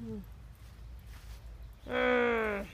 うん。うん。